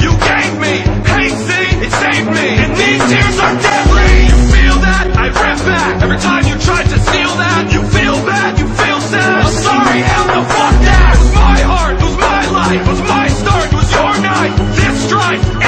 you gave me Hate see, it saved me. And these tears are deadly. You feel that? I rip back. Every time you tried to steal that You feel bad, you feel sad. I'm sorry, hell no, fuck that. It was my heart, it was my life. It was my start, it was your night. This strife.